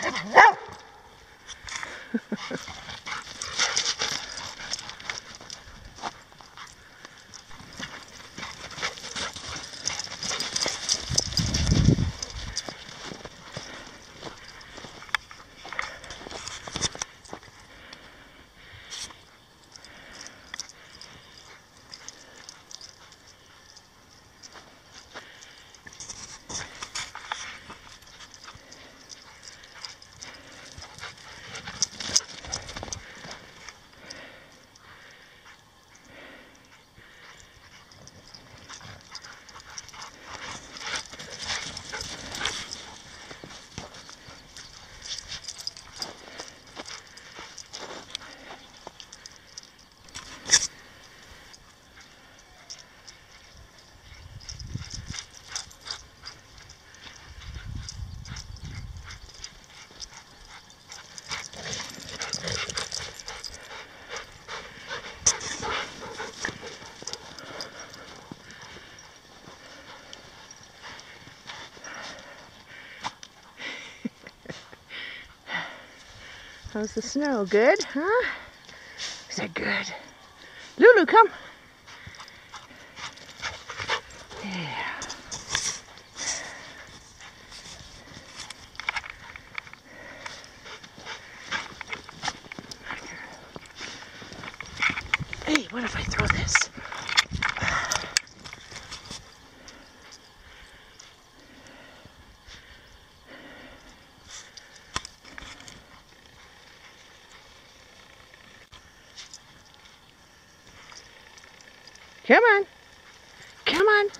Ha ha ha. How's the snow? Good, huh? Is that good? Lulu, come. Yeah. Hey, what if I throw this? Come on. Come on.